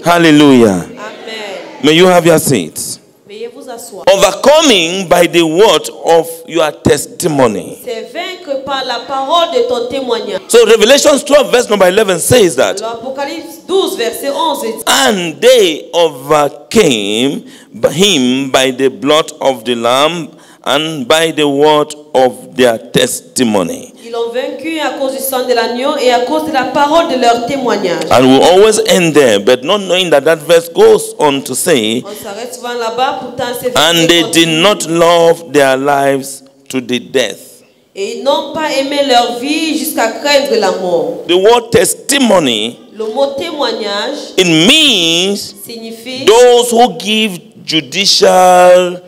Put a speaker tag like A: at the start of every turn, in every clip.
A: Hallelujah.
B: Amen.
A: May you have your seats.
B: Veuillez vous asseoir.
A: Overcoming by the word of your testimony.
B: C'est vaincre par la parole de ton témoignage.
A: So Revelations 12 verse number 11 says that
B: Alors, Apocalypse 12, verset 11
A: and they overcame him by the blood of the lamb and by the word of their testimony.
B: Ils l'ont vaincu à cause du sang de l'agneau et à cause de la parole de leur témoignage.
A: And we always end there, but not knowing that that verse goes on to say,
B: On s'arrête souvent là-bas, pourtant c'est
A: and they did not love their lives to the death.
B: Et ils n'ont pas aimé leur vie jusqu'à craindre la mort.
A: The word testimony,
B: Le mot témoignage
A: it means
B: signifie
A: those who give judicial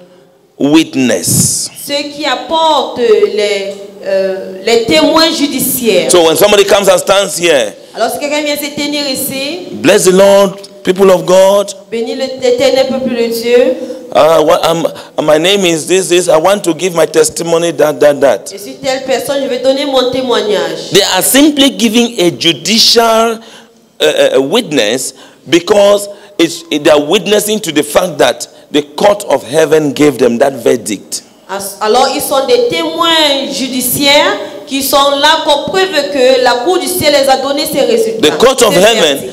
A: witness.
B: ceux qui apportent les, euh, les témoins judiciaires.
A: So when somebody comes and stands here,
B: Alors si quelqu'un vient se tenir ici,
A: bless the Lord, people of God.
B: bénis l'éternel peuple de Dieu.
A: Uh, what, um, my name is this, this. I want to give my testimony, that, that, that.
B: Je suis telle personne, je vais donner mon témoignage.
A: They are simply giving a judicial uh, uh, witness because it's, they are witnessing to the fact that the court of heaven gave them that verdict.
B: Alors ils sont des témoins judiciaires qui sont là comme preuve que la cour du ciel les a donné ces résultats.
A: The court of heaven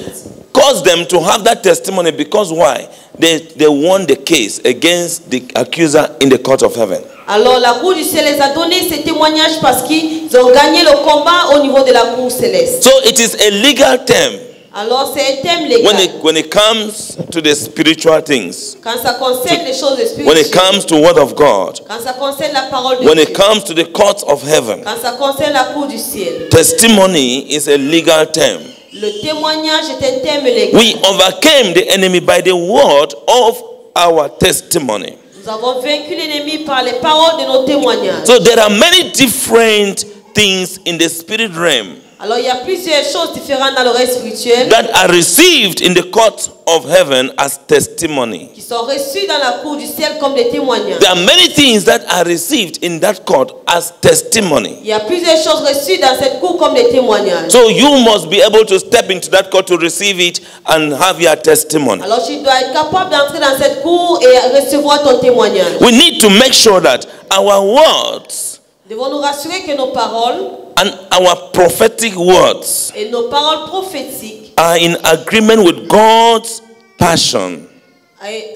A: caused them to have that testimony because why? They, they won the case against the accuser in the court of heaven.
B: Alors la cour du ciel les a donné ces témoignages parce qu'ils ont gagné le combat au niveau de la cour céleste.
A: So it is a legal term
B: Alors c'est un thème légal.
A: when it, when it comes to the spiritual things,
B: Quand ça concerne les choses
A: when it comes to word of God,
B: quand ça concerne la parole de
A: when
B: Dieu,
A: it comes to the courts of heaven.
B: quand ça concerne la cour du ciel,
A: Testimony is a legal term.
B: le témoignage est un thème légal.
A: We overcame the enemy by the word of our testimony.
B: Nous avons vaincu l'ennemi par les paroles de nos témoignages.
A: So there are many different things in the spirit realm
B: Alors il y a plusieurs choses différentes dans le spirituel
A: that are received in the court of heaven as testimony.
B: qui sont reçues dans la cour du ciel comme des témoignages.
A: There are many things that are received in that court as testimony.
B: Il y a plusieurs choses reçues dans cette cour comme des témoignages.
A: So you must be able to step into that court to receive it and have your testimony.
B: Alors tu dois être capable d'entrer dans cette cour et recevoir ton témoignage.
A: We need to make sure that our words
B: Devons nous rassurer que nos paroles
A: and our prophetic words
B: et nos paroles prophétiques
A: are in agreement with God's passion.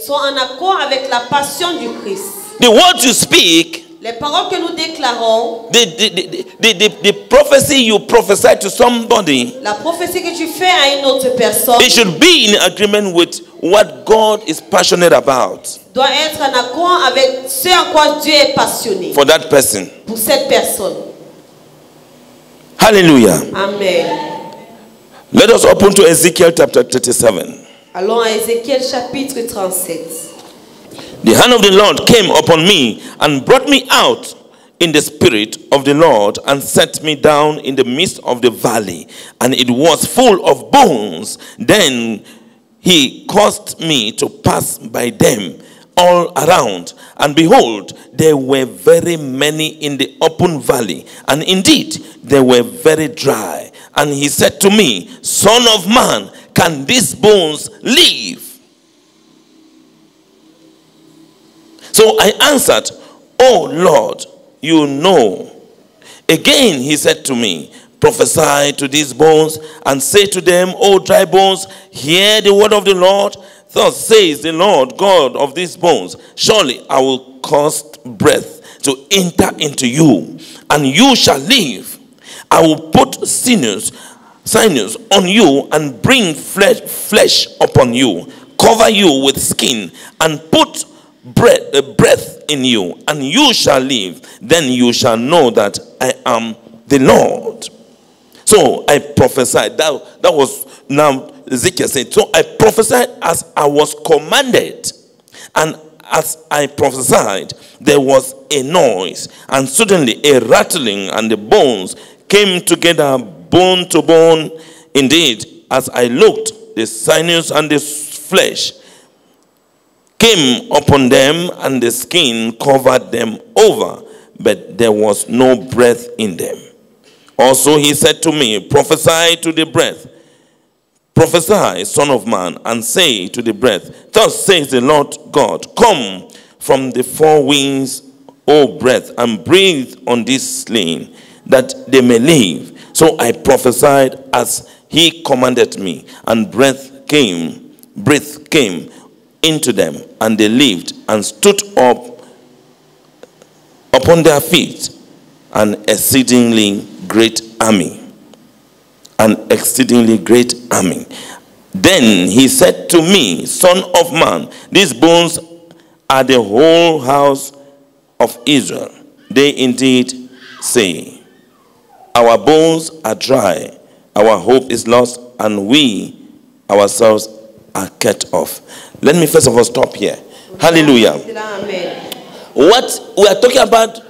B: sont en accord avec la passion du Christ.
A: The words you speak,
B: Les paroles que nous déclarons,
A: the, the, the, the, prophecy you prophesy to somebody,
B: la prophétie que tu fais à une autre personne
A: it should be in agreement with what God is passionate about
B: doit être en accord avec ce en quoi Dieu est passionné
A: for that person.
B: pour cette personne.
A: Hallelujah.
B: Amen.
A: Let us open to Ezekiel chapter 37.
B: Allons à Ézéchiel chapitre 37.
A: The hand of the Lord came upon me and brought me out in the spirit of the Lord and set me down in the midst of the valley, and it was full of bones. Then he caused me to pass by them all around, and behold, there were very many in the open valley, and indeed they were very dry. And he said to me, Son of man, can these bones live? So I answered, Oh Lord, you know. Again he said to me, Prophesy to these bones and say to them, O dry bones, hear the word of the Lord. Thus says the Lord God of these bones, Surely I will cause breath to enter into you, and you shall live. I will put sinews, sinews on you and bring flesh, flesh upon you, cover you with skin, and put breath, uh, breath in you, and you shall live. Then you shall know that I am the Lord. So I prophesied. That, that was now Ezekiel said. So I prophesied as I was commanded. And as I prophesied, there was a noise, and suddenly a rattling, and the bones came together, bone to bone. Indeed, as I looked, the sinews and the flesh came upon them, and the skin covered them over, but there was no breath in them. Also, he said to me, Prophesy to the breath, Prophesy, Son of Man, and say to the breath, Thus says the Lord God, Come from the four winds, O breath, and breathe on this slain, that they may live. So I prophesied as he commanded me, and breath came, breath came into them, and they lived and stood up upon their feet, an exceedingly great army an exceedingly great army. Then he said to me, Son of man, these bones are the whole house of Israel. They indeed say, Our bones are dry, our hope is lost, and we ourselves are cut off. Let me first of all stop here. Hallelujah. What we are talking about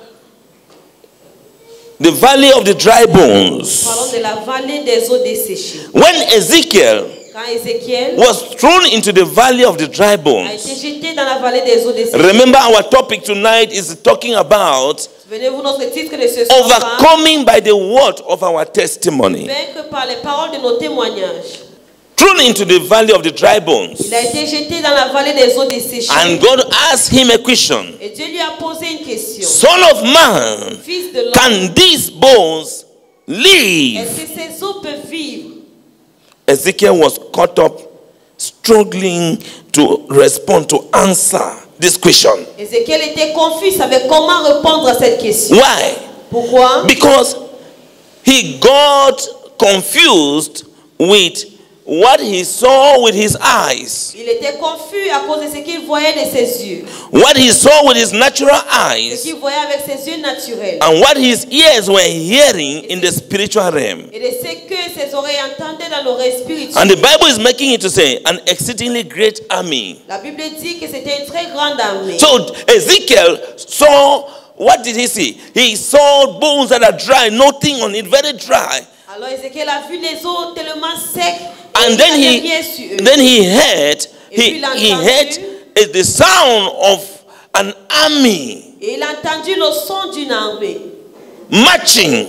A: the valley of the dry bones.
B: Parlons de la vallée des eaux desséchées.
A: When Ezekiel was thrown into the valley of the dry bones.
B: été jeté dans la vallée des eaux desséchées.
A: Remember, our topic tonight is talking about
B: Souvenez-vous, notre titre de ce soir,
A: overcoming by the word of our testimony. Thrown into the valley of the dry bones.
B: Il a été jeté dans la vallée des eaux desséchées.
A: And God asked him a question
B: Et Dieu lui a posé une question.
A: Son of man,
B: Fils de
A: can these bones live?
B: est-ce que ces peuvent vivre
A: Ezekiel was caught up struggling to respond, to answer this question.
B: Ézéchiel était confus, savait comment répondre à cette question.
A: Why?
B: Pourquoi
A: Because he got confused with what he saw with his eyes,
B: Il était confus à cause de ce qu'il voyait de ses yeux.
A: what he saw with his natural eyes.
B: Ce qu'il voyait avec ses yeux naturels.
A: and what his ears were hearing in the spiritual realm.
B: Et de ce que ses oreilles entendaient dans l'oreille spirituelle.
A: And the Bible is making it to say an exceedingly great army.
B: La Bible dit que c'était une très grande armée.
A: So Ezekiel saw, what did he see? He saw bones that are dry, nothing on it, very dry.
B: Alors Ézéchiel a vu les eaux tellement secs.
A: And then he,
B: rien sur eux.
A: then he heard, he, he heard the sound of an army
B: Et il a entendu le son d'une armée
A: marching.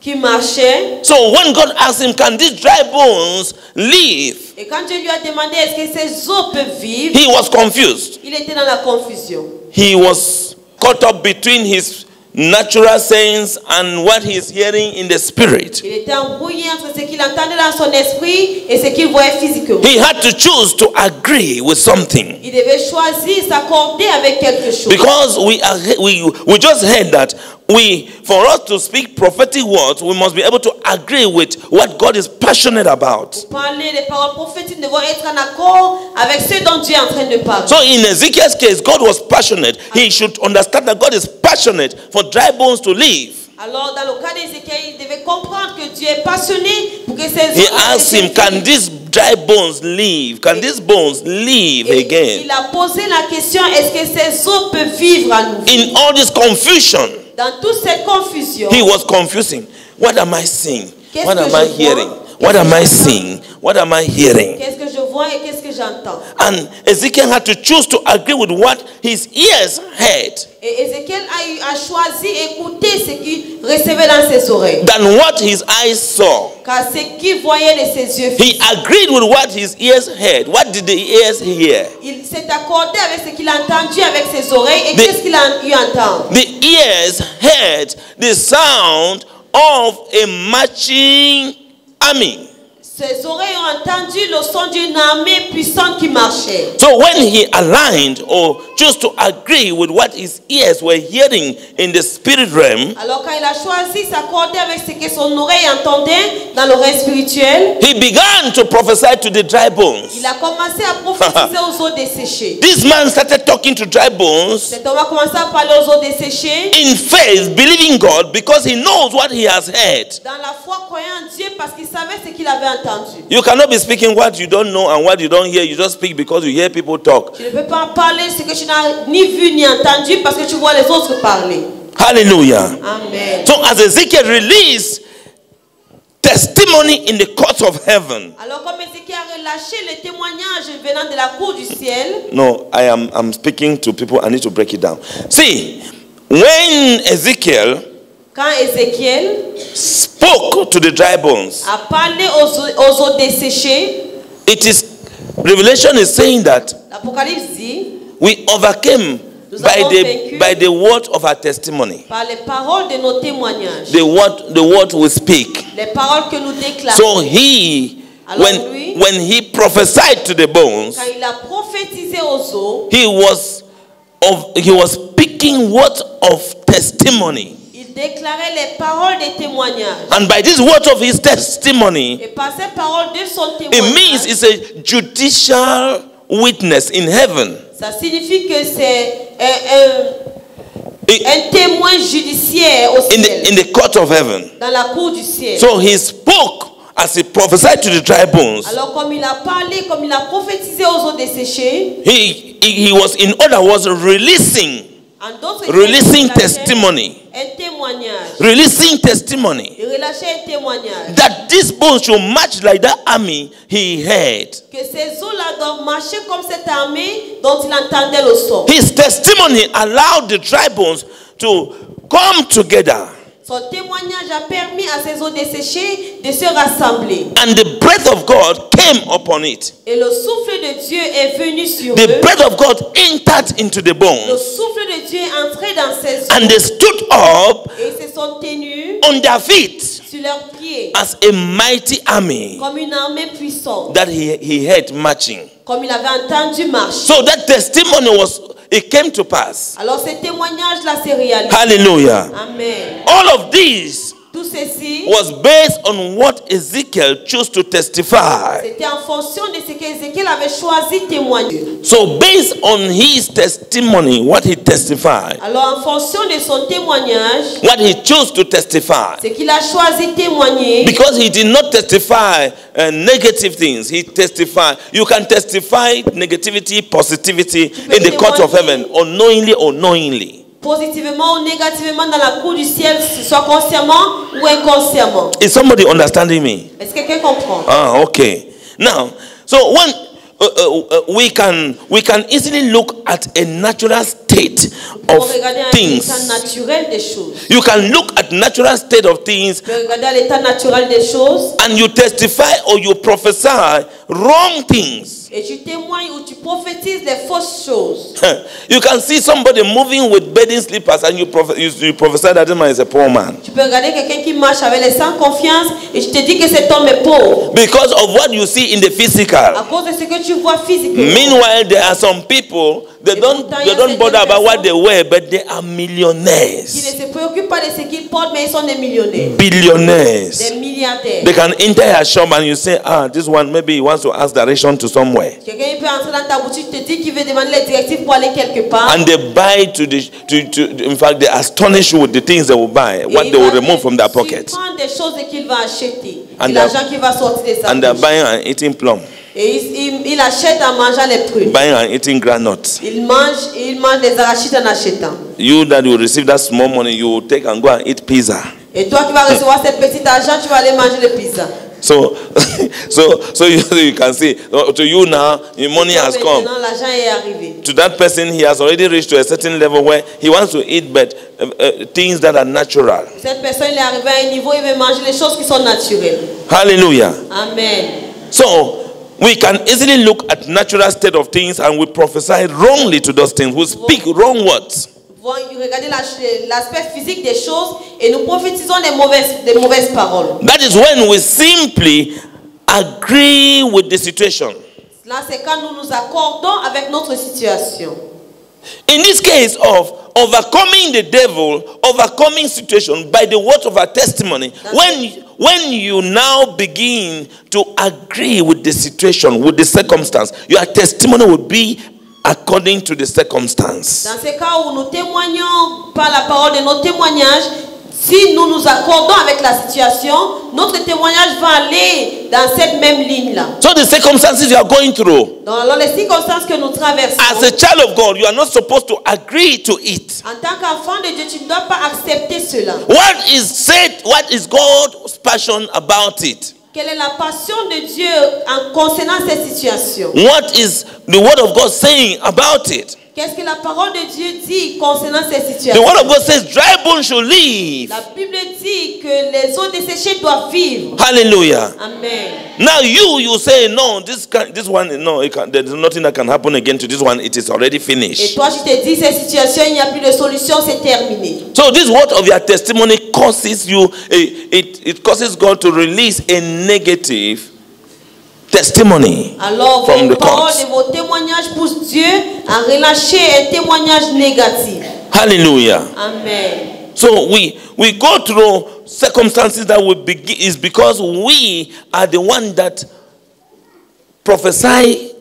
B: qui marchait.
A: So when God asked him, Can these dry bones live?
B: Et quand Dieu lui a demandé est-ce que ces eaux peuvent vivre,
A: He was confused.
B: il était dans la confusion.
A: He was caught up between his natural sense and what he's hearing in the spirit.
B: Il était embrouillé entre ce qu'il entendait dans son esprit et ce qu'il voyait physiquement.
A: He had to choose to agree with something.
B: Il devait choisir, s'accorder avec quelque chose.
A: Because we are we we just heard that we for us to speak prophetic words, we must be able to agree with what God is passionate about.
B: Parler des paroles prophétiques, nous être en accord avec ce dont Dieu est en train de parler.
A: So in Ezekiel's case, God was passionate. He should understand that God is passionate for dry bones to live.
B: Alors, dans le cas d'Ézéchiel, il devait comprendre que Dieu est passionné pour que ces
A: He asked him, Can these dry bones live? Can these bones live again?
B: Il a posé la question est-ce que ces eaux peuvent vivre à nouveau
A: In all this confusion,
B: Dans toute cette confusion,
A: he was confusing. What am I seeing? What am I hearing? What am I seeing? What am I hearing?
B: Vois et qu'est-ce que j'entends?
A: And Ezekiel had to choose to agree with what his ears heard
B: Et Ézéchiel a, a choisi écouter ce qu'il recevait dans ses oreilles.
A: than what his eyes saw.
B: Car ce qu'il voyait de ses yeux,
A: He agreed with what his ears heard. What did the ears hear?
B: il s'est accordé avec ce qu'il a entendu avec ses oreilles. Et qu'est-ce qu'il a eu entendre?
A: The ears heard the sound of a marching army.
B: Ses oreilles ont entendu le son d'une armée puissante qui marchait.
A: So when he aligned or chose to agree with what his ears were hearing in the spirit realm,
B: Alors quand il a choisi s'accorder avec ce que son oreille entendait dans l'oreille spirituelle,
A: he began to prophesy to the dry bones.
B: il a commencé à prophétiser aux eaux desséchées.
A: This man started talking to dry bones
B: Cet homme a commencé à parler aux eaux desséchées
A: in faith, believing God because he knows what he has heard.
B: dans la foi croyant en Dieu parce qu'il savait ce qu'il avait entendu.
A: You cannot be speaking what you don't know and what you don't hear. You just speak because you hear people talk.
B: Tu ne peux pas parler ce que tu n'as ni vu ni entendu parce que tu vois les autres parler.
A: Hallelujah.
B: Amen.
A: So as Ezekiel released testimony in the courts of heaven.
B: Alors comme Ézéchiel a relâché les témoignages venant de la cour du ciel,
A: No, I am I'm speaking to people. I need to break it down. See, when Ezekiel
B: quand Ézéchiel
A: spoke to the dry bones,
B: a parlé aux, aux eaux desséchées,
A: It is Revelation is saying that
B: L'Apocalypse dit,
A: we overcame by the by the word of our testimony.
B: par les paroles de nos témoignages,
A: The word the word we speak.
B: les paroles que nous déclarons.
A: So he
B: Alors
A: when
B: lui-
A: when he prophesied to the bones,
B: Quand il a prophétisé aux eaux,
A: he was of he was speaking words of testimony.
B: Déclarait les paroles des témoignages.
A: And by this word of his testimony,
B: Et par ces paroles de son
A: it means
B: témoignage,
A: it's a judicial witness in heaven.
B: ça signifie que c'est un, un- un témoin judiciaire au
A: in
B: ciel,
A: the in the court of heaven.
B: dans la cour du ciel.
A: So he spoke as he prophesied to the dry bones.
B: Alors comme il a parlé, comme il a prophétisé aux eaux desséchées,
A: He, he, he was, in other words, releasing, releasing
B: termes, il relâchait
A: testimony, releasing testimony
B: Il relâchait un témoignage.
A: that these bones should march like that army he had.
B: Que ces eaux-là doivent marcher comme cette armée dont il entendait le son.
A: His testimony allowed the dry bones to come together,
B: Son témoignage a permis à ces eaux desséchées de se rassembler.
A: and the breath of God came upon it.
B: Et le souffle de Dieu est venu sur
A: The
B: eux.
A: breath of God entered into the
B: Le
A: bones,
B: souffle de Dieu est entré dans ces eaux.
A: and they stood up
B: Et ils se sont tenus
A: on their feet
B: sur leurs pieds
A: as a mighty army
B: comme une armée puissante.
A: that he, he had marching.
B: Comme il avait entendu marcher.
A: So that testimony was, it came to pass.
B: Alors ce témoignage-là s'est réalisé.
A: Hallelujah.
B: Amen.
A: All of this
B: Tout ceci,
A: was based on what Ezekiel chose to testify.
B: c'était en fonction de ce qu'Ézéchiel avait choisi témoigner.
A: So, based on his testimony, what he testified,
B: Alors en fonction de son témoignage,
A: what he chose to testify,
B: ce qu'il a choisi témoigner,
A: because he did not testify uh, negative things, he testified. You can testify negativity, positivity in the court of heaven, unknowingly or knowingly.
B: Positivement ou négativement dans la cour du ciel, soit consciemment ou inconsciemment.
A: Is somebody understanding me?
B: Est-ce que quelqu'un comprend
A: Ah, okay. Now, so when uh, uh, uh, we can we can easily look at a natural state of
B: peut regarder un
A: things.
B: état naturel des choses.
A: You can look at natural state of things
B: On peut regarder à l'état naturel des choses
A: and you testify or you prophesy wrong things.
B: et tu témoignes ou tu prophétises les fausses choses.
A: you can see somebody moving with bedding slippers and you, prophe- you, you prophesy that this man is a poor man.
B: Tu peux regarder quelqu'un qui marche avec les sans confiance et je te dis que cet homme est pauvre
A: Because of what you see in the physical.
B: à cause de ce que tu vois physiquement.
A: Meanwhile, there are some people they don't
B: pourtant, il y
A: they don't bother about what they wear, but they are
B: Qui
A: millionaires.
B: ne se préoccupent pas de ce qu'ils portent, mais ils sont des millionnaires,
A: Billionaires.
B: des milliardaires.
A: They can enter a shop and you say, ah, this one maybe he wants to ask direction to somewhere.
B: Quelqu'un peut entrer dans ta boutique, te dit qu'il veut demander les directives pour aller quelque part.
A: And they buy to the to, to in fact they astonish you with the things they will buy, what they will remove from their pocket.
B: des choses qu'il va acheter.
A: And
B: l'argent qui va sortir de sa
A: And they're buying and eating plum,
B: Et il, il- il achète en mangeant les prunes.
A: buying and eating granuts.
B: Il mange, il mange des arachides en achetant.
A: You that will receive that small money, you will take and go and eat pizza.
B: Et toi qui vas recevoir cette petite argent, tu vas aller manger le pizza.
A: So, so, so you, you can see to you now, your money has come.
B: Est arrivé.
A: To that person, he has already reached to a certain level where he wants to eat, but uh, uh, things that are natural.
B: Cette personne est arrivée à un niveau, il veut manger les choses qui sont naturelles.
A: Hallelujah.
B: Amen.
A: So we can easily look at natural state of things and we prophesy wrongly to those things. We speak wrong words.
B: Vous regardez la- l'aspect physique des choses et nous prophétisons des mauvaises, des mauvaises paroles.
A: That is when we simply agree with the situation.
B: Là, c'est quand nous nous accordons avec notre situation.
A: In this case of overcoming the devil, overcoming situation by the words of our testimony, when when you now begin to agree with the situation, with the circumstance, your testimony will be according to the circumstance.
B: Dans ces cas où nous témoignons par la parole de nos témoignages, si nous nous accordons avec la situation, notre témoignage va aller dans cette même ligne-là.
A: So the circumstances you are going through,
B: Dans les circonstances que nous traversons,
A: as a child of God, you are not supposed to agree to it.
B: en tant qu'enfant de Dieu, tu ne dois pas accepter cela.
A: What is said, what is God's passion about it?
B: Quelle est la passion de Dieu en concernant cette situation?
A: What is the word of God saying about it?
B: Qu'est-ce que la parole de Dieu dit concernant ces
A: The
B: situations
A: word of God says dry bones should live.
B: La Bible dit que les eaux desséchées doivent vivre.
A: Hallelujah.
B: Amen.
A: Now you you say no, this can, this one no, it can, there is nothing that can happen again to this one. It is already
B: Et
A: finished.
B: toi, tu te dis, ces situations, il n'y a plus de solution, c'est terminé.
A: So this word of your testimony causes you it, it, it causes God to release a negative testimony
B: Alors,
A: from the courts.
B: et vos témoignages poussent Dieu à relâcher un témoignage négatif.
A: Hallelujah.
B: Amen.
A: So we we go through circumstances that will begin is because we are the one that prophesy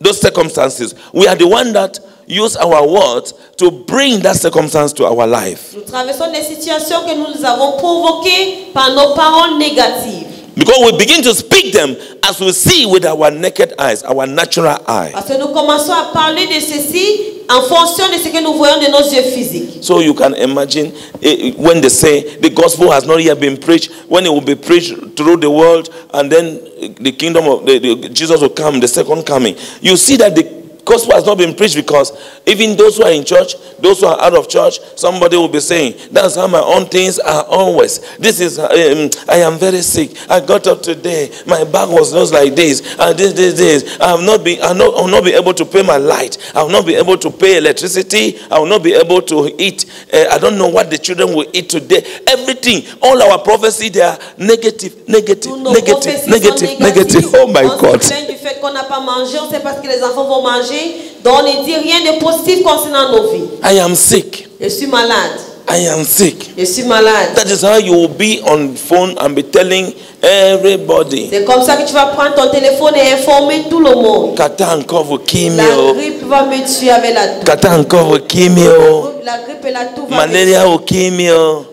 A: those circumstances. We are the one that use our words to bring that circumstance to our life.
B: Nous traversons des situations que nous avons provoquées par nos paroles négatives.
A: Because we begin to speak them as we see with our naked eyes, our natural eye.
B: Parce que nous commençons à parler de ceci en fonction de ce que nous voyons de nos yeux physiques.
A: So you can imagine eh, when they say the gospel has not yet been preached, when it will be preached through the world, and then the kingdom of the, the- Jesus will come, the second coming. You see that the gospel has not been preached because even those who are in church, those who are out of church, somebody will be saying, "That's how my own things are always." This is, um, I am very sick. I got up today, my back was just like this, and this, this, this. I have not been, I not, I will not be able to pay my light. I will not be able to pay electricity. I will not be able to eat. Uh, I don't know what the children will eat today. Everything, all our prophecy, they are negative, negative,
B: Tous nos
A: negative, negative, negative. Oh my God.
B: se plaint du fait qu'on n'a pas mangé, on sait pas ce que les enfants vont manger. Donc on ne dit rien de positif concernant nos vies.
A: I am sick.
B: Je suis malade.
A: I am sick.
B: Je suis malade.
A: That is how you will be on phone and be telling everybody.
B: C'est comme ça que tu vas prendre ton téléphone et informer tout le monde.
A: Kata encore kill me.
B: La
A: oh.
B: grippe va me tuer avec la toux.
A: Kata encore kill me. oh.
B: La grippe et la toux va me tuer.
A: Malaria kill me. oh.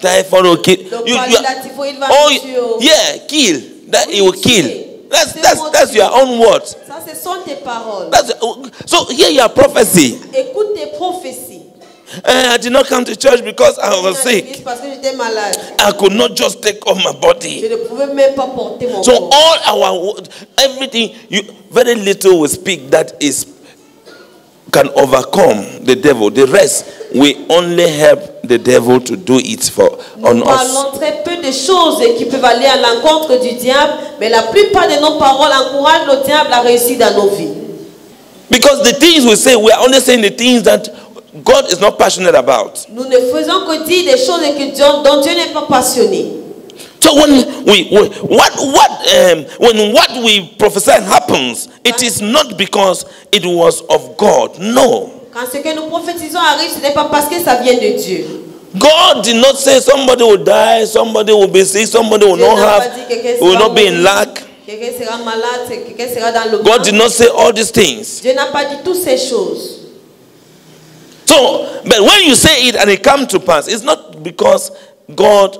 A: Typhoid will kill. You- you- oh,
B: oh.
A: yeah, kill. That
B: Oui,
A: it will kill. That's that's that's your own words.
B: Ça, ce sont tes paroles.
A: That's so here your prophecy.
B: Écoute tes prophéties.
A: Eh, I did not come to church because I was sick.
B: Parce que j'étais malade.
A: I could not just take off my
B: Je
A: body.
B: ne pouvais même pas porter mon
A: So all our everything you very little we speak that is can overcome the devil. The rest we only help the devil to do it for on
B: Nous
A: us.
B: parlons très peu de choses qui peuvent aller à l'encontre du diable, mais la plupart de nos paroles encouragent le diable à réussir dans nos vies.
A: Because the things we say, we are only saying the things that God is not passionate about.
B: Nous ne faisons que dire des choses que Dieu, dont Dieu n'est pas passionné.
A: So when we, we what what um, when what we prophesy happens, it is not because it was of God. No.
B: Quand ce que nous prophétisons arrive, ce n'est pas parce que ça vient de Dieu.
A: God did not say somebody will die, somebody will be sick, somebody will
B: Dieu
A: not have, will not be in lack.
B: Quelqu'un sera malade, c'est- quelqu'un sera dans le
A: God did not say all these things.
B: Dieu n'a pas dit toutes ces choses.
A: So, but when you say it and it comes to pass, it's not because God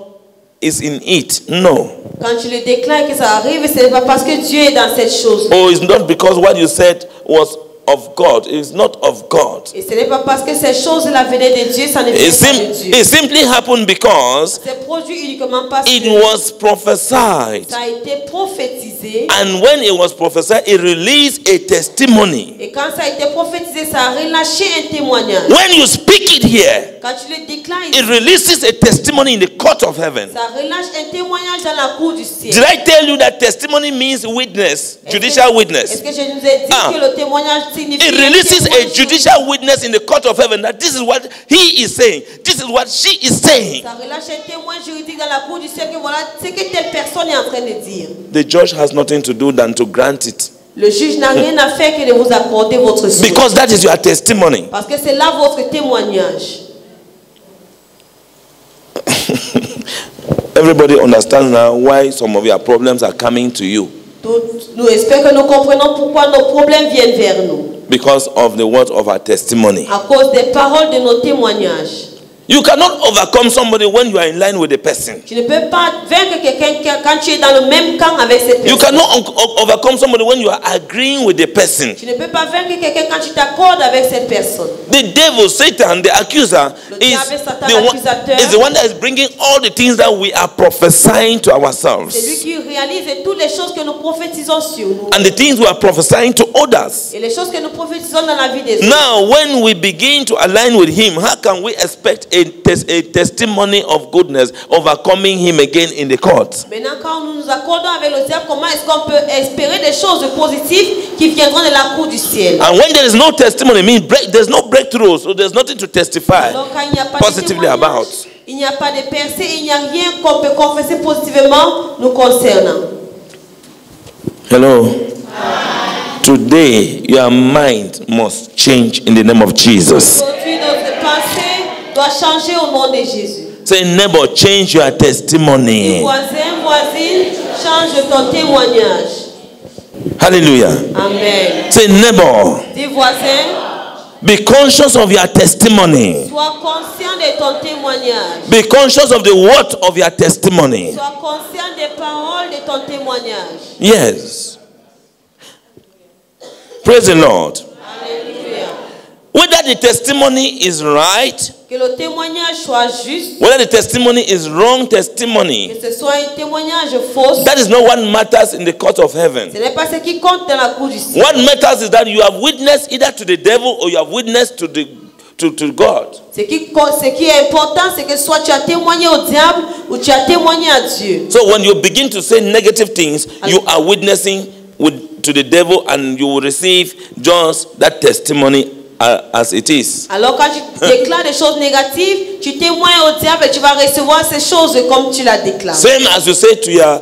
A: is in it. No.
B: Quand tu le déclares que ça arrive, ce n'est pas parce que Dieu est dans cette chose.
A: Or it's not because what you said was of God. It's not of God.
B: Et ce n'est pas parce que ces choses-là venaient de Dieu, ça ne vient
A: It,
B: pas de Dieu.
A: it simply happened because
B: C'est produit uniquement parce
A: it
B: que
A: was prophesied.
B: ça a été prophétisé.
A: And when it was prophesied, it released a testimony.
B: Et quand ça a été prophétisé, ça a relâché un témoignage.
A: When you speak it here,
B: Quand tu le déclares,
A: it releases a testimony in the court of heaven.
B: ça relâche un témoignage dans la cour du ciel.
A: Did I tell you that testimony means witness,
B: Est-ce
A: judicial witness?
B: Est-ce que je nous ai dit
A: Ah.
B: que le témoignage signifie
A: It releases a judicial witness in the court of heaven that this is what he is saying, this is what she is saying.
B: Ça relâche un témoin juridique dans la cour du ciel que voilà ce que telle personne est en train de dire.
A: The judge has nothing to do than to grant it
B: Le juge n'a rien à faire que de vous accorder votre souhait.
A: because that is your testimony.
B: Parce que c'est là votre témoignage.
A: Everybody understands now why some of your problems are coming to you
B: nous espérons que nous comprenons pourquoi nos problèmes viennent vers nous.
A: because of the of our testimony.
B: À cause des paroles de nos témoignages.
A: You cannot overcome somebody when you are in line with the person.
B: Tu ne peux pas vaincre quelqu'un quand tu es dans le même camp avec cette
A: You cannot overcome somebody when you are agreeing with the person.
B: Tu ne peux pas vaincre quelqu'un quand tu t'accordes avec cette personne.
A: The devil, Satan, the accuser,
B: Le
A: is
B: Satan,
A: the, one, is the one that is bringing all the things that we are prophesying to
B: C'est lui
A: ourselves
B: qui réalise toutes les choses que nous prophétisons sur nous.
A: and the things we are prophesying to others.
B: Et les choses que nous prophétisons dans la vie des autres.
A: Now, when we begin to align with Him, how can we expect a, tes- a testimony of goodness overcoming Him again in the court?
B: Maintenant, quand nous nous accordons avec le diable, comment est-ce qu'on peut espérer des choses positives qui viendront de la cour du ciel
A: And when there is no testimony, means break, there's no breakthrough, so there's nothing to testify
B: Alors, quand il n'y a pas de
A: positively
B: témoignage,
A: about.
B: il n'y a pas de percée, il n'y a rien qu'on peut confesser positivement nous concernant.
A: Hello. Today, your mind must change in the name of Jesus.
B: Aujourd'hui, notre doit changer au nom de Jésus.
A: Say, neighbor, change your testimony.
B: Voisin, voisine, change ton témoignage.
A: Hallelujah.
B: Amen.
A: Say, neighbor,
B: Dis voisin,
A: be conscious of your testimony.
B: sois conscient de ton témoignage.
A: Be conscious of the word of your testimony.
B: Sois conscient des paroles de ton témoignage.
A: Yes. Praise the Lord.
B: Alléluia.
A: Whether the testimony is right,
B: Que le témoignage soit juste,
A: whether the testimony is wrong testimony,
B: que ce soit un témoignage faux.
A: that is not what matters in the court of heaven.
B: Ce n'est pas ce qui compte dans la cour du ciel.
A: What matters is that you have witnessed either to the devil or you have witnessed to the to, to God.
B: Ce qui, ce qui est important, c'est que soit tu as témoigné au diable ou tu as témoigné à Dieu.
A: So when you begin to say negative things, you are witnessing with, to the devil and you will receive just that testimony as it is.
B: Alors quand tu déclares des choses négatives, tu témoignes au diable et tu vas recevoir ces choses comme tu la déclares.
A: Same as you say to your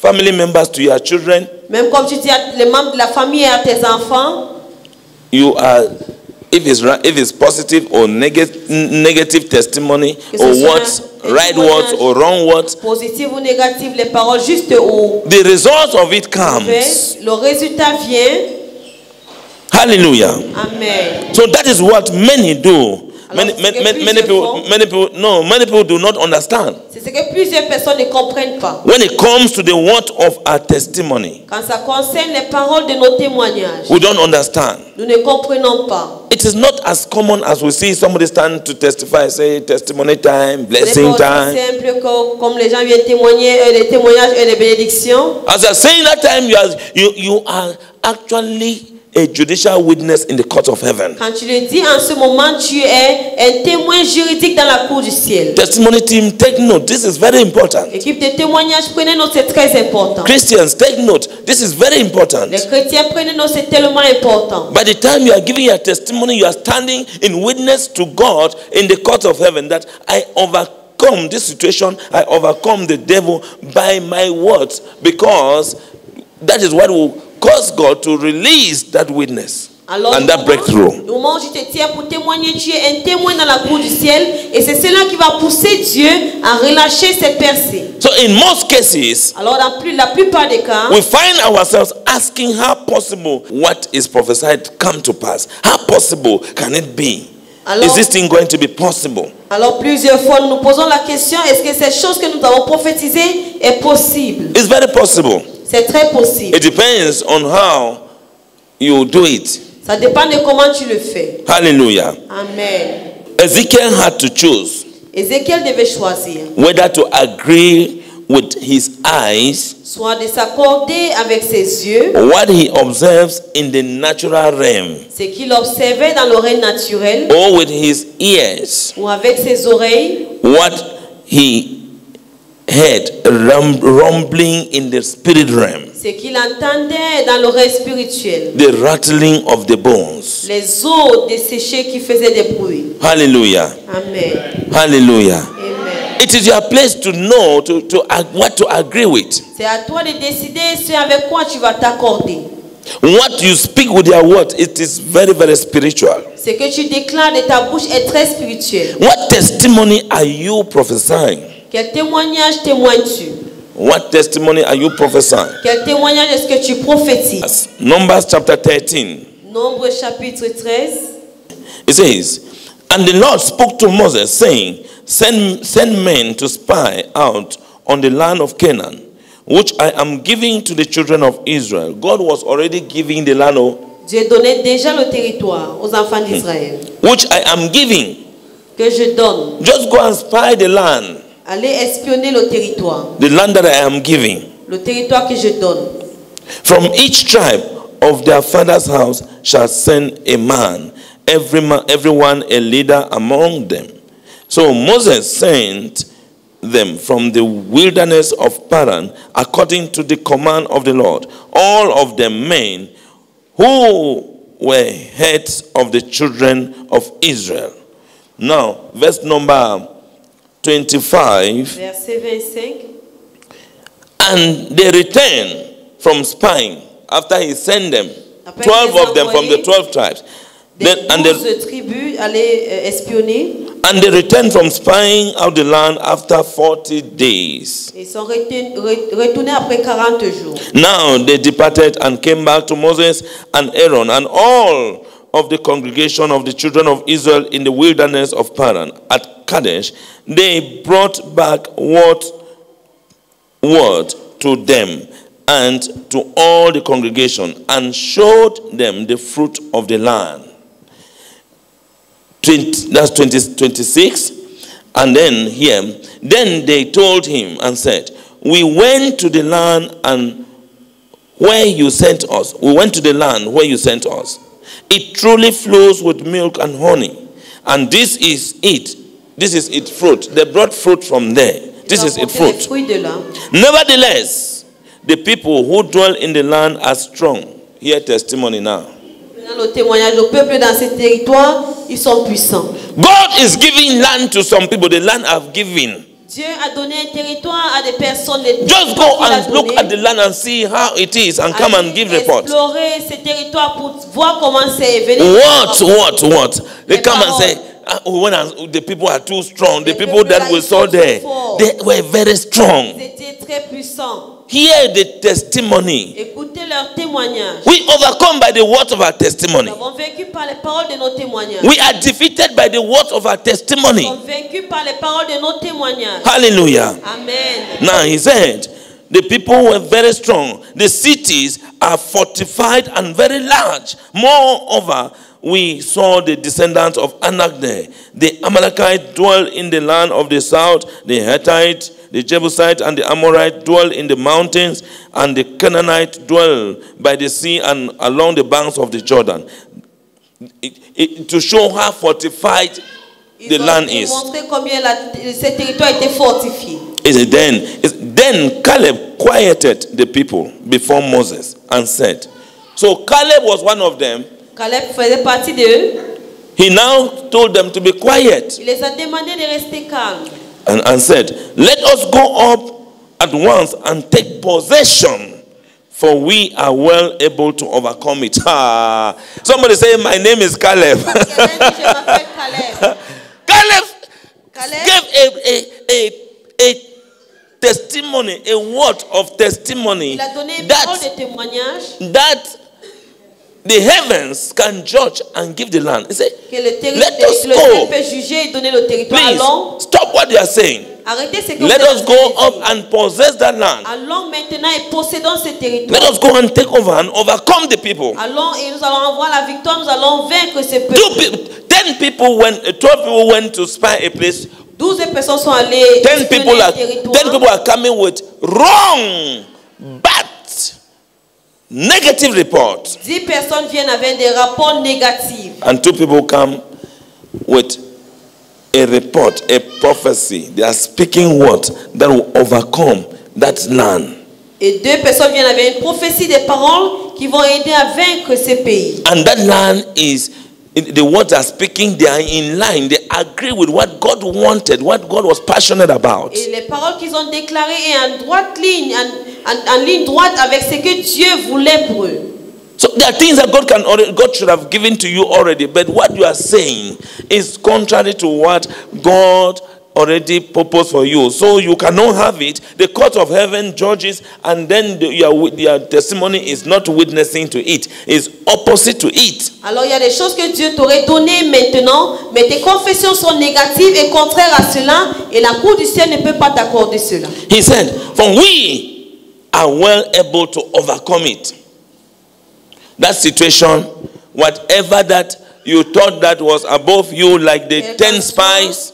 A: family members, to your children,
B: Même comme tu dis à les membres de la famille et à tes enfants,
A: you are if it's if it's positive or neg- negative testimony or words, right words or wrong words,
B: positives ou négatives, les paroles justes ou
A: the result of it comes.
B: le résultat vient.
A: Hallelujah.
B: Amen.
A: So that is what many do. Many, many, many, many people, many people, no, many people do not understand.
B: C'est ce que plusieurs personnes ne comprennent pas.
A: When it comes to the word of our testimony,
B: Quand ça concerne les paroles de nos témoignages,
A: we don't understand.
B: nous ne comprenons pas.
A: It is not as common as we see somebody stand to testify, say testimony time, blessing time.
B: simple que, comme les gens viennent témoigner, euh, les témoignages et les bénédictions.
A: As I say that time, you are, you, you are actually a judicial witness in the court of heaven.
B: Quand tu le dis en ce moment, tu es un témoin juridique dans la cour du ciel.
A: Testimony team, take note. This is very important.
B: Équipe de témoignages, prenez note, c'est très important.
A: Christians, take note. This is very important.
B: Les chrétiens, prenez note, c'est tellement important.
A: By the time you are giving your testimony, you are standing in witness to God in the court of heaven that I overcome this situation, I overcome the devil by my words, because that is what will cause God to release that witness
B: Alors,
A: and that breakthrough.
B: Le moment où tu te tiens pour témoigner, tu es un témoin dans la cour du ciel et c'est cela qui va pousser Dieu à relâcher cette percée.
A: So, in most cases,
B: Alors, dans plus, la plupart des cas,
A: we find ourselves asking how possible what is prophesied come to pass. How possible can it be?
B: Alors-
A: is this thing going to be possible?
B: alors plusieurs fois nous nous posons la question est-ce que cette chose que nous avons prophétisée est possible
A: It's very possible.
B: C'est très possible.
A: It depends on how you do it.
B: Ça dépend de comment tu le fais.
A: Hallelujah.
B: Amen.
A: Ezekiel had to choose
B: Ézéchiel devait choisir
A: whether to agree with his eyes
B: soit de s'accorder avec ses yeux,
A: what he observes in the natural realm
B: ce qu'il observait dans l'oreille naturelle,
A: or with his ears
B: ou avec ses oreilles,
A: what he heard rum- rumbling in the spirit realm,
B: ce qu'il entendait dans l'oreille spirituelle,
A: the rattling of the bones.
B: les os desséchés qui faisaient des bruits.
A: Hallelujah.
B: Amen.
A: Hallelujah.
B: Amen.
A: It is your place to know to, to what to agree with.
B: C'est à toi de décider ce avec quoi tu vas t'accorder.
A: What you speak with your words, it is very, very spiritual.
B: Ce que tu déclares de ta bouche est très spirituel.
A: What testimony are you prophesying?
B: Quel témoignage témoignes-tu
A: What testimony are you prophesying?
B: Quel témoignage est-ce que tu prophétises
A: Numbers chapter 13.
B: Nombres chapitre 13.
A: It says, And the Lord spoke to Moses, saying, Send, send men to spy out on the land of Canaan, which I am giving to the children of Israel. God was already giving the land of,
B: Dieu donnait déjà le territoire aux enfants d'Israël. Hmm.
A: which I am giving.
B: Que je donne.
A: Just go and spy the land,
B: Allez espionner le territoire.
A: the land that I am giving.
B: Le territoire que je donne.
A: From each tribe of their father's house shall send a man, every man, everyone a leader among them. So Moses sent them from the wilderness of Paran according to the command of the Lord, all of them men who were heads of the children of Israel. Now, verse number 25.
B: Verset 25.
A: And they returned from spying after he sent them.
B: Après
A: 12 of them from the 12 tribes. Then, and, they,
B: euh,
A: and they returned from spying out the land after 40 days.
B: Ils sont reten- retournés après 40 jours.
A: Now they departed and came back to Moses and Aaron and all of the congregation of the children of Israel in the wilderness of Paran at Kadesh. They brought back what word to them and to all the congregation and showed them the fruit of the land. 20, that's 20, 26. And then here, then they told him and said, We went to the land and where you sent us. We went to the land where you sent us. It truly flows with milk and honey. And this is it. This is its fruit. They brought fruit from there. This is its fruit.
B: fruits de là.
A: Nevertheless, the people who dwell in the land are strong. Hear testimony now.
B: Le témoignage, le peuple dans ces territoires, ils sont puissants.
A: God is giving land to some people. The land I've given.
B: Dieu a donné un territoire à des personnes. Les
A: Just go and look at the land and see how it is and come and give report.
B: Explorer ces territoires pour voir comment c'est.
A: What, what, what? They come and say, "Ah, oh, Uh, when I- the people are too strong, the people that we saw there, they were very strong. Hear the testimony. We overcome by the words of our testimony.
B: par les de nos.
A: We are defeated by the words of our testimony.
B: par les de nos.
A: Hallelujah.
B: Amen.
A: Now he said, the people were very strong. The cities are fortified and very large. Moreover, we saw the descendants of Anak there. The Amalekites dwell in the land of the south. The Hittite, the Jebusite, and the Amorite dwell in the mountains. And the Canaanite dwell by the sea and along the banks of the Jordan. It- it- to show how fortified
B: Ils
A: the land is.
B: montré combien la- ce territoire était fortifié.
A: Is it then? Is then Caleb quieted the people before Moses and said, So Caleb was one of them.
B: Caleb faisait partie d'eux.
A: He now told them to be quiet
B: Il les a demandé de rester calmes.
A: and, and said, Let us go up at once and take possession, for we are well able to overcome it. Ah, somebody say, My name is Caleb.
B: Quelqu'un dit, Je m'appelle Caleb.
A: Caleb gave a, a, a, a testimony, a word of testimony
B: il a donné
A: that
B: parole de témoignage
A: that the heavens can judge and give the land. He said,
B: que le, terri-
A: Let us go.
B: ciel peut juger et donner le territoire. Allons,
A: please stop what they are saying.
B: arrêtez ce que
A: Let us go up and possess that land.
B: Allons maintenant et possédons ce
A: Let us go and take over and overcome the people.
B: Allons et nous allons avoir la victoire, nous allons vaincre ce
A: Two
B: peuple.
A: people, ten people went, uh, twelve people went to spy a place.
B: 12 personnes sont allées
A: Ten people are, ten people are coming with wrong, bad, negative reports.
B: 10 personnes viennent avec des rapports négatifs.
A: And two people come with a report, a prophecy. They are speaking what that will overcome that land.
B: Et deux personnes viennent avec une prophétie des paroles qui vont aider à vaincre ce pays.
A: And that land is the words are speaking, they are in line. They agree with what God wanted, what God was passionate about.
B: Et les paroles qu'ils ont déclarées est en droite ligne, en, en- en ligne droite avec ce que Dieu voulait pour eux.
A: So there are things that God can already, God should have given to you already, but what you are saying is contrary to what God already purpose for you, so you cannot have it. The court of heaven judges, and then the- your, your testimony is not witnessing to it, is opposite to it.
B: Alors il y a des choses que Dieu t'aurait données maintenant, mais tes confessions sont négatives et contraires à cela, et la cour du ciel ne peut pas t'accorder cela.
A: He said, For we are well able to overcome it. That situation, whatever that you thought that was above you, like the ten spies,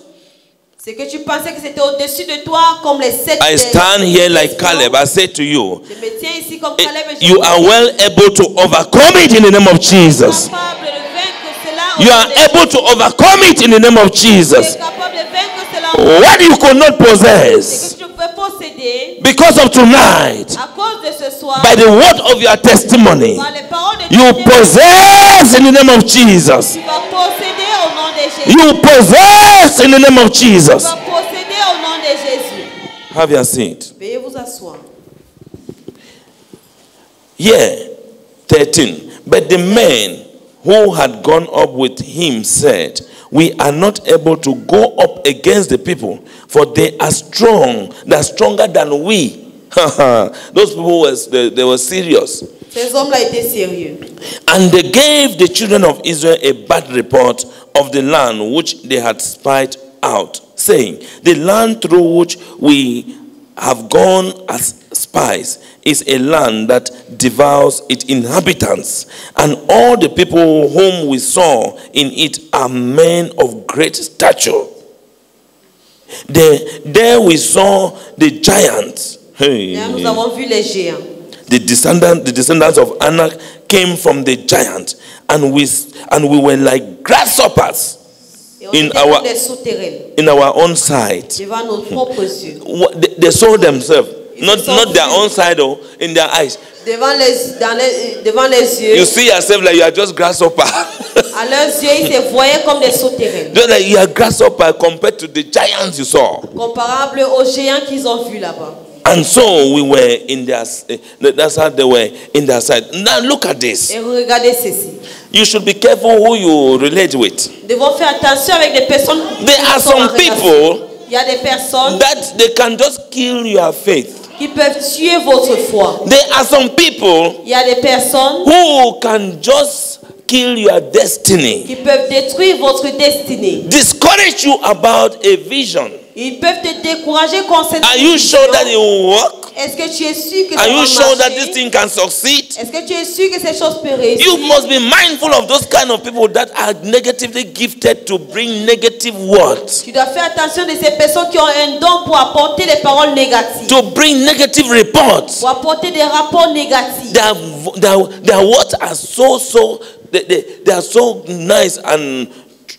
B: C'est que tu pensais que c'était au-dessus de toi comme les sept.
A: I stand here like Caleb. I say to you,
B: Je me tiens ici comme
A: eh,
B: Caleb et je
A: you are well able to overcome it in the name of Jesus.
B: capable de vaincre cela. au
A: You are able to overcome it in the name of Jesus.
B: capable de vaincre cela. au nom de
A: What you could not possess
B: que tu ne peux posséder
A: because of tonight,
B: à cause de ce soir.
A: by the word of your testimony,
B: par les de
A: you possess in the name of Jesus.
B: Tu vas posséder au nom de Jésus.
A: You possess in the name of Jesus.
B: au nom de Jésus.
A: Have your seat. Yeah, 13. But the men who had gone up with him said, We are not able to go up against the people, for they are strong. They are stronger than we. Those people was they, they were serious.
B: Ces hommes-là étaient sérieux.
A: And they gave the children of Israel a bad report of the land which they had spied out, saying, The land through which we have gone as spies is a land that devours its inhabitants, and all the people whom we saw in it are men of great stature. There, there we saw the giants. Hey.
B: Là, nous avons vu les géants.
A: The descendant, the descendants of Anak came from the giant, and we and we were like grasshoppers In our-
B: comme des sauterelles
A: in our own sight.
B: devant nos propres yeux.
A: What- They, saw themselves, not not their own side, or in their eyes.
B: Devant les, dans les, devant les
A: You see yourself like you are just grasshopper.
B: à leurs yeux, ils se voyaient comme des sauterelles.
A: Just like you are grasshopper compared to the giants you saw.
B: Comparables aux géants qu'ils ont vus là-bas.
A: And so we were in their. eh, That's how they were in their side. Now look at this.
B: Et regardez ceci.
A: You should be careful who you relate with.
B: Devons faire attention avec des personnes.
A: There are some people
B: Il y a des personnes
A: that they can just kill your faith.
B: qui peuvent tuer votre foi.
A: There are some people
B: Il y a des personnes
A: who can just kill your destiny,
B: qui peuvent détruire votre destinée.
A: discourage you about a vision.
B: Ils peuvent te décourager concernant
A: Are you sure that it will work?
B: Est-ce que tu es sûr que
A: Are you sure that this thing can succeed?
B: Est-ce que tu es sûr que ces choses peuvent réussir?
A: You must be mindful of those kind of people that are negatively gifted to bring negative words,
B: Tu dois faire attention de ces personnes qui ont un don pour apporter des paroles négatives,
A: to bring negative reports.
B: pour apporter des rapports négatifs.
A: Their, their, their words are so, so, they, they, they are so nice and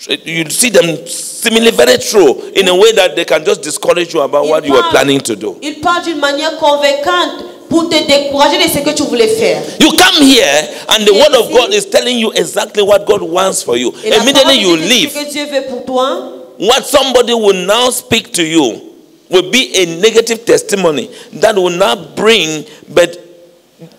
A: Eh, you see them seemingly very true in a way that they can just discourage you about what you are planning to do.
B: Ils parlent d'une manière convaincante pour te décourager de ce que tu voulais faire.
A: You come here and the
B: Yes,
A: word of. God is telling you exactly what God wants for you.
B: Et
A: Immediately you
B: de Dieu dit
A: leave.
B: ce que Dieu veut pour toi.
A: What somebody will now speak to you will be a negative testimony that will not bring but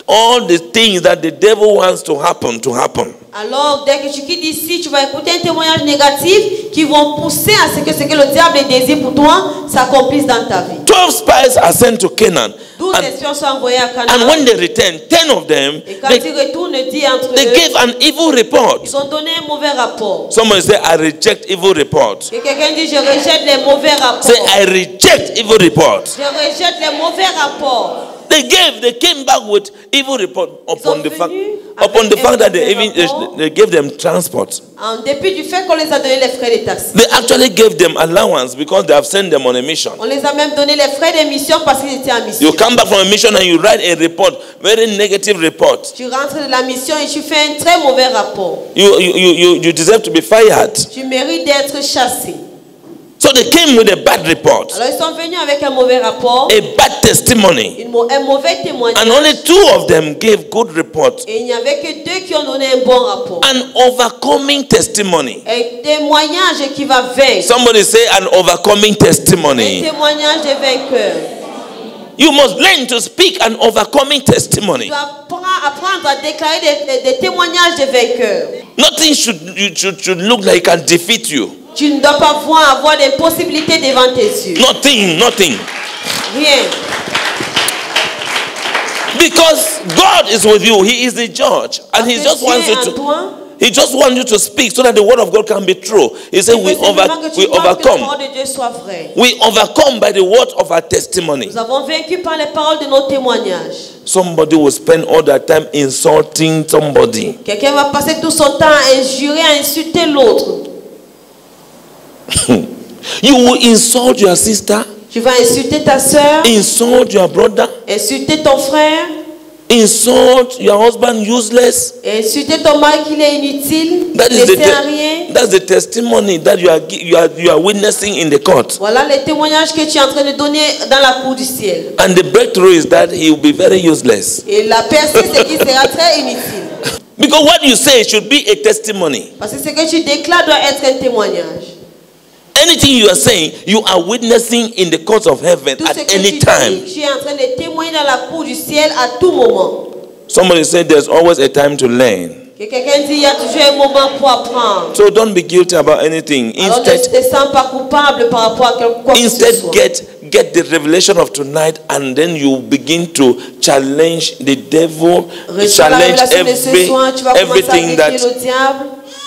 A: all the things that the devil wants to happen to happen.
B: Alors, dès que tu quittes ici, tu vas écouter un témoignage négatif qui vont pousser à ce que ce que le diable désire pour toi s'accomplisse dans ta vie.
A: Twelve spies are sent to Canaan.
B: Douze
A: And,
B: espions sont envoyés à
A: and
B: Canaan.
A: when they return, ten of them,
B: Et quand
A: they,
B: ils retournent, dit entre
A: they
B: eux,
A: gave an evil report.
B: ils ont donné un mauvais rapport.
A: Somebody say, I reject evil report.
B: Et quelqu'un dit, je rejette les mauvais rapports.
A: Say, I reject evil report.
B: Je rejette les mauvais rapports.
A: They gave, they came back with evil report upon the fact, upon the fact that they even they gave them transport.
B: En dépit du fait qu'on les a donné les frais des taxes.
A: They actually gave them allowance because they have sent them on a mission.
B: On les a même donné les frais d'émission parce qu'ils étaient en mission.
A: You come back from a mission and you write a report, very negative report.
B: Tu rentres de la mission et tu fais un très mauvais rapport.
A: You, you, you, you, you deserve to be fired.
B: Tu mérites d'être chassé.
A: So they came with a bad report,
B: Alors ils sont venus avec un mauvais rapport,
A: a bad testimony.
B: une un mauvais témoignage.
A: And only two of them gave good report.
B: Et il n'y avait que deux qui ont donné un bon rapport.
A: An overcoming testimony.
B: Un témoignage qui va vaincre.
A: Somebody say an overcoming
B: Un
A: testimony.
B: témoignage de vainqueur.
A: You must learn to speak an overcoming testimony.
B: Tu apprendre à déclarer des, des- témoignages de vainqueurs.
A: Nothing should, you should, should look like it can defeat you.
B: Tu ne dois pas voir avoir des possibilités devant tes yeux.
A: Nothing, nothing.
B: Rien.
A: Because God is with you. He is the judge. And
B: Parce
A: He just wants you to
B: toi.
A: He just wants you to speak so that the word of God can be true. He said we over we
B: parles que la
A: overcome.
B: parole de Dieu soit vraie.
A: We overcome by the word of our testimony.
B: Nous avons vaincu par les paroles de nos témoignages.
A: Somebody will spend all their time insulting somebody.
B: Quelqu'un va passer tout son temps à injurer, à insulter l'autre.
A: You will insult your sister,
B: Tu vas insulter ta soeur,
A: insult your brother,
B: insulter ton frère,
A: insult your husband useless.
B: insulter ton mari qu'il est inutile,
A: That is the
B: laisser à rien.
A: that's the testimony that you are you are you are witnessing in the court.
B: Voilà les témoignages que tu es en train de donner dans la cour du ciel.
A: And the breakthrough is that he will be very useless.
B: Et la percée, c'est qu'il sera très inutile.
A: Because what you say should be a testimony.
B: Parce que ce que tu déclares doit être un témoignage.
A: Anything you are saying, you are witnessing in the courts of heaven
B: Tout
A: at any time.
B: dis, tu es en train de témoigner dans la cour du ciel à tout moment.
A: Somebody said there's always a time to learn.
B: Que quelqu'un dit, il y a toujours un moment pour apprendre.
A: So don't be guilty about anything. Instead,
B: te sens pas coupable par rapport à quelque- quoi que ce
A: instead get get the revelation of tonight and then you begin to challenge the devil, challenge
B: révélation de ce
A: every
B: soir, tu vas commencer à
A: everything that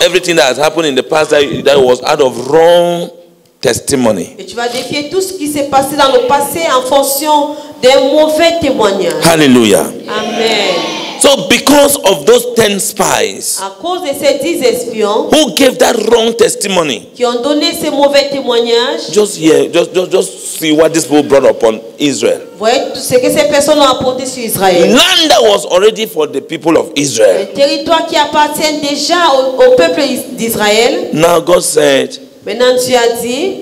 A: everything that has happened in the past that, that was out of wrong testimony.
B: et tu vas défier tout ce qui s'est passé dans le passé en fonction d'un mauvais témoignage.
A: Hallelujah.
B: Amen.
A: So because of those 10 spies
B: À cause de ces dix espions
A: who gave that wrong testimony,
B: qui ont donné ces mauvais témoignages,
A: just here, just, just, just see what this people brought upon Israel.
B: voyez tout ce que ces personnes ont apporté sur Israël.
A: Land that was already for the people of Israel.
B: territoire qui appartient déjà au, au peuple is- d'Israël.
A: Now God said,
B: Maintenant tu as dit,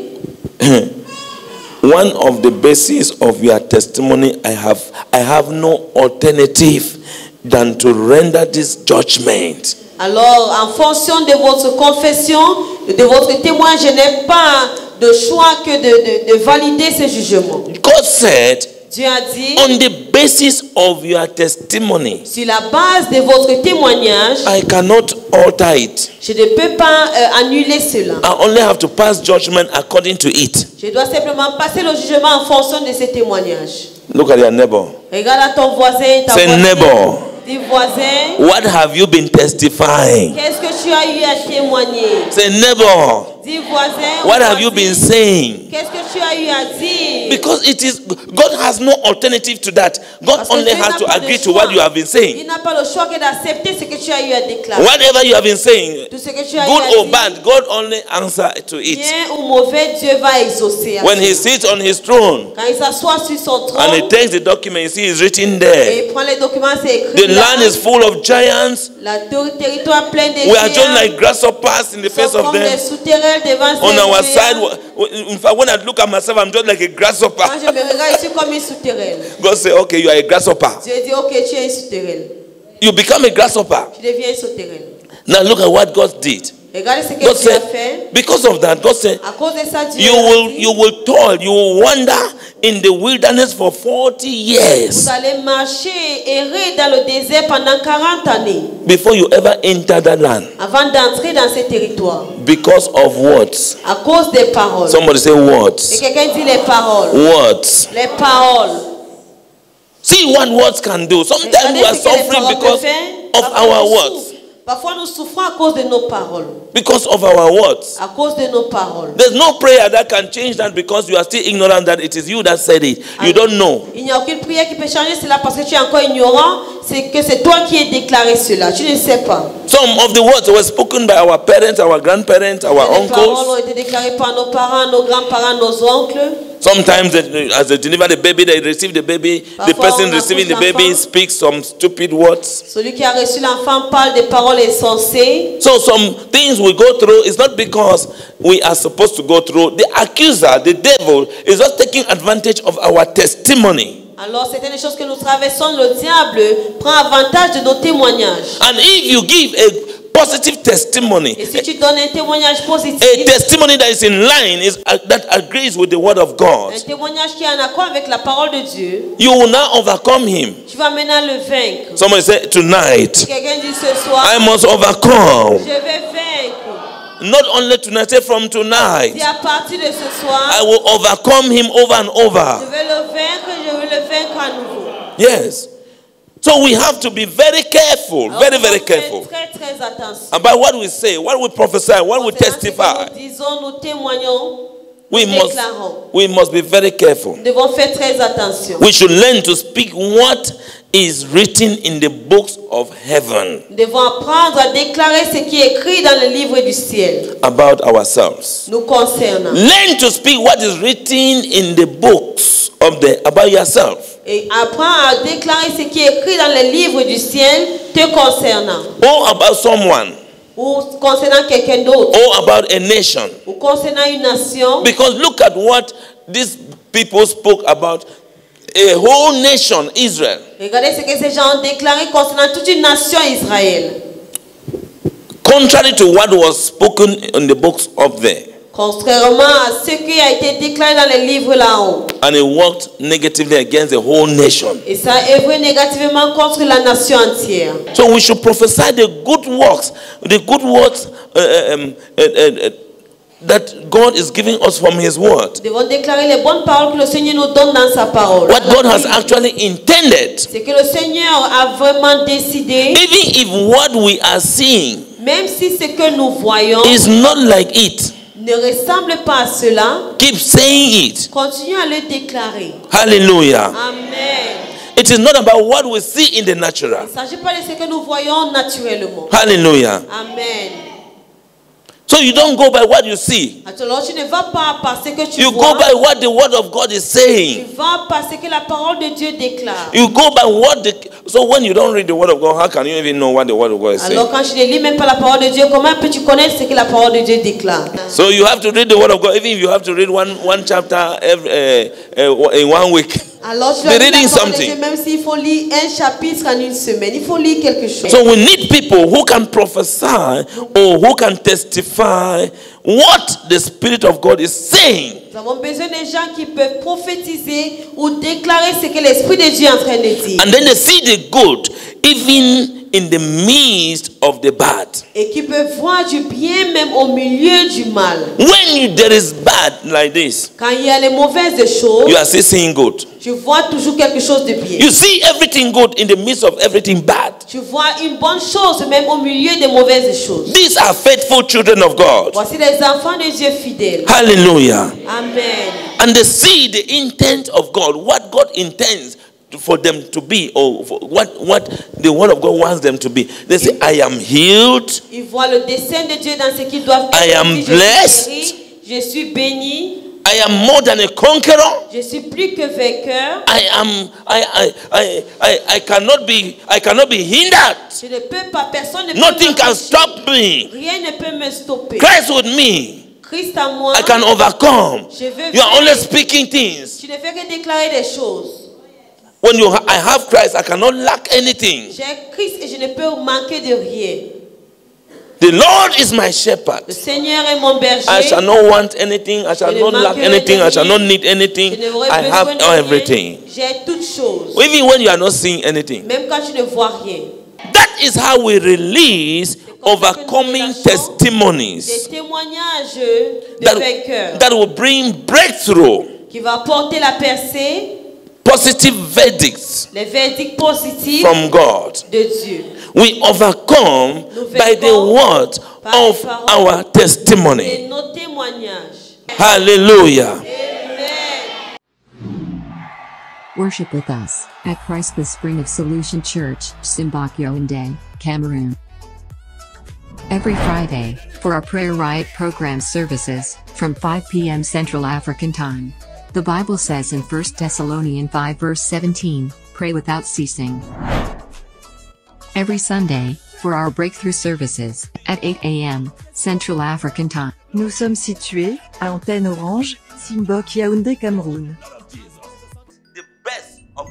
A: one of the bases of your testimony, I have, I have no alternative than to render this judgment.
B: alors en fonction de votre confession, de votre témoin, je n'ai pas de choix que de, de- de valider ce jugement.
A: God said,
B: Dieu a dit,
A: on the basis of your testimony,
B: sur la base de votre témoignage,
A: I cannot alter it.
B: je ne peux pas euh, annuler cela.
A: I only have to pass judgment according to it.
B: Je dois simplement passer le jugement en fonction de ce témoignage.
A: Look at your neighbor.
B: Regarde à ton voisin, ta
A: Say
B: voisine.
A: neighbor.
B: Dis voisin,
A: What have you been testifying?
B: qu'est-ce que tu as eu à témoigner?
A: Say neighbor. What have you been saying?
B: Qu'est-ce que tu as eu à dire?
A: Because it is God has no alternative to that. God only has to agree to what you have been saying.
B: Il n'a pas le choix que d'accepter ce que tu as eu à déclarer.
A: Whatever you have been saying,
B: Tout ce que tu as eu
A: good or bad, God only answer to it.
B: bien ou mauvais, Dieu va exaucer. à
A: When he sits on his throne
B: Quand il s'assoit sur son
A: and he takes the document, you see it's written there.
B: il prend les documents, c'est écrit
A: The land is full of giants.
B: La ter- territoire plein de
A: We are just like grasshoppers in the face of them. On our side, in fact, when I look at myself, I'm just like a grasshopper.
B: Quand je me regarde, je suis comme une souterraine.
A: God said, okay, you are a grasshopper.
B: Dieu dit, ok, tu es une souterraine.
A: You become a grasshopper.
B: Tu deviens une souterraine.
A: Now look at what God did.
B: Regarde ce que
A: God said, because of that, God said,
B: À cause de ça, Dieu
A: you will you will toil, you will wander in the wilderness for 40
B: vous
A: years
B: allez marcher, errer dans le désert pendant 40 années
A: before you ever enter that land.
B: avant d'entrer dans ces territoires.
A: Because of what?
B: À cause des paroles.
A: Somebody say
B: Et
A: what?
B: quelqu'un dit les paroles.
A: What?
B: Les paroles.
A: See what words can do. Sometimes we are
B: ce que les
A: suffering because of our words.
B: Parfois, nous souffrons à cause de nos paroles.
A: Because of our words.
B: À cause de nos paroles.
A: There's no prayer that can change that because you are still ignorant that it is you that said it. You don't know.
B: Il n'y a aucune prière qui peut changer cela parce que tu es encore ignorant. C'est que c'est toi qui as déclaré cela. Tu ne sais pas.
A: Some of the words were spoken by our parents, our grandparents, our
B: Les paroles ont
A: uncles.
B: été déclarées par nos parents, nos grands-parents, nos oncles.
A: Sometimes, they- as they deliver the baby, they receive the baby. The
B: Parfois,
A: person
B: on
A: receiving the baby speaks some stupid words.
B: Celui qui a reçu l'enfant parle des paroles insensées.
A: So, some things we go through is not because we are supposed to go through. The accuser, the devil, is just taking advantage of our testimony.
B: Alors, certaines choses que nous traversons, le diable prend avantage de nos témoignages.
A: And if you give a positive testimony,
B: Et si tu donnes un témoignage
A: a testimony that is in line, is uh, that agrees with the word of God,
B: un témoignage qui est en accord avec la parole de Dieu,
A: you will now overcome him.
B: tu vas maintenant le vaincre.
A: Somebody say tonight,
B: Quelqu'un dit ce soir,
A: I must overcome.
B: je vais vaincre.
A: Not only tonight, say from tonight,
B: Si à partir de ce
A: I will overcome him over and
B: je
A: over.
B: vais le vaincre, je vais le vaincre à nouveau.
A: Yes. So we have to be very careful,
B: Alors,
A: very, very careful
B: Très, très attention.
A: about what we say, what we prophesy, what we
B: Concernant ce que
A: testify.
B: Nous disons, nous
A: We must, we must be very careful.
B: Nous faire très attention.
A: We should learn to speak what is written in the books of heaven
B: devons apprendre à déclarer ce qui est écrit dans le livre du ciel,
A: about ourselves.
B: nous concernant.
A: Learn to speak what is written in the books of the about yourself.
B: Et apprends à déclarer ce qui est écrit dans le livre du ciel te concernant.
A: Or about someone,
B: Ou concernant quelqu'un d'autre.
A: or about a nation?
B: Ou concernant une nation.
A: Because look at what these people spoke about a whole nation, Israel.
B: Regardez ce que ces gens ont déclaré concernant toute une nation Israël.
A: Contrary to what was spoken in the books up there.
B: Contrairement à ce qui a été déclaré dans les livres là-haut.
A: And it worked negatively against the whole nation.
B: Et ça a œuvré négativement contre la nation entière.
A: So we should prophesy the good works, the good works uh, um, uh, uh, uh, that God is giving us from His Word.
B: Nous devons déclarer les bonnes paroles que le Seigneur nous donne dans sa parole.
A: What God has actually intended.
B: C'est que le Seigneur a vraiment décidé,
A: Even if what we are seeing
B: même si ce que nous voyons
A: is not like it,
B: ne ressemble pas à cela,
A: keep saying it.
B: continuons à le déclarer.
A: Hallelujah.
B: Amen.
A: It is not about what we see in the
B: Il
A: natural.
B: ne s'agit pas de ce que nous voyons naturellement.
A: Hallelujah.
B: Amen.
A: So you don't go by what you see.
B: Alors tu ne vas pas par ce que tu
A: You
B: vois.
A: go by what the word of God is
B: Tu
A: saying.
B: vas par ce que la parole de Dieu déclare.
A: You go by what the so when you don't read the word of God, how can you even know what the word of God is saying?
B: Alors quand tu ne lis même pas la parole de Dieu, comment peux-tu connaître ce que la parole de Dieu déclare
A: So you have to read the word of God, even if you have to read one one chapter every, uh, uh, in one week.
B: Alors dois lire
A: reading something.
B: Dieu, même s'il faut lire un chapitre en une semaine. Il faut lire quelque chose.
A: So we need people who can prophesy or who can testify what the Spirit of God is saying.
B: Nous avons besoin des gens qui peuvent prophétiser ou déclarer ce que l'Esprit de Dieu est en train de dire.
A: And then they see the good, even in the midst of the bad.
B: Et qui peuvent voir du bien même au milieu du mal.
A: When you, there is bad like this,
B: Quand il y a les mauvaises choses,
A: you are still seeing good.
B: tu vois toujours quelque chose de bien.
A: You see everything good in the midst of everything bad.
B: Tu vois une bonne chose même au milieu des mauvaises choses.
A: These are faithful children of God.
B: Voici les enfants de Dieu fidèles.
A: Hallelujah.
B: Amen.
A: And they see the intent of God, what God intends for them to be, or for what, what the Word of God wants them to be. They say, I am healed,
B: Ils voient le dessein de Dieu dans ce qu'ils doivent
A: I am blessed.
B: Je suis béni.
A: I am more than a conqueror.
B: Je suis plus que vainqueur.
A: I am I I I I, cannot be I cannot be hindered.
B: Je ne peux pas, personne ne peut
A: Nothing can stop me.
B: Rien ne peut me stopper.
A: Christ with me.
B: Christ en moi.
A: I can overcome.
B: Je veux
A: You are only speaking things.
B: Tu ne fais que déclarer des choses.
A: When you ha- I have Christ, I cannot lack anything.
B: J'ai Christ et je ne peux manquer de rien.
A: The Lord is my shepherd.
B: Le Seigneur est mon berger.
A: I shall not want anything. I shall not lack anything. I shall not need anything. I have everything.
B: J'ai toutes choses.
A: Even when you are not seeing anything.
B: Même quand tu ne vois rien.
A: That is how we release overcoming
B: Des
A: testimonies
B: témoignages de
A: that, that will bring breakthrough,
B: qui va porter la percée,
A: positive verdicts
B: les verdicts
A: from God.
B: de Dieu.
A: We overcome by the word of our testimony.
B: Et nos témoignages.
A: Hallelujah.
B: Amen.
C: Worship with us at Christ the Spring of Solution Church, Simbok Yaoundé, Cameroon. Every Friday, for our Prayer Riot program services, from 5 p.m. Central African Time. The Bible says in 1 Thessalonians 5 verse 17, pray without ceasing. Every Sunday, for our breakthrough services, at 8 a.m., Central African Time.
D: Nous sommes situés, à Antenne Orange, Simbok Yaoundé, Cameroun. The best of.